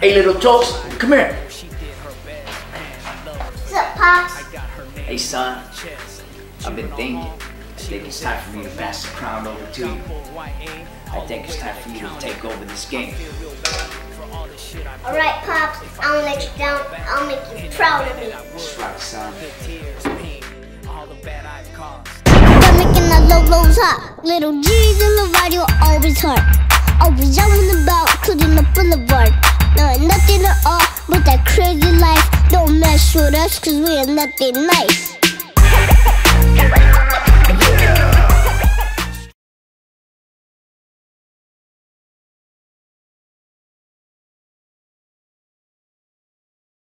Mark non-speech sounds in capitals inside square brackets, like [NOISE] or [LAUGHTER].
Hey, Lil Tokes, come here. What's up, Pops? Hey, son. I've been thinking. I think it's time for me to pass the crown over to you. I think it's time for you to take over this game. Alright, Pops. I won't let you down. I'll make you proud of me. That's right, son. Stomaching the low lows hot. Little G's in the Varrio always hard. Mess with us, cause we ain't nothing nice. [LAUGHS]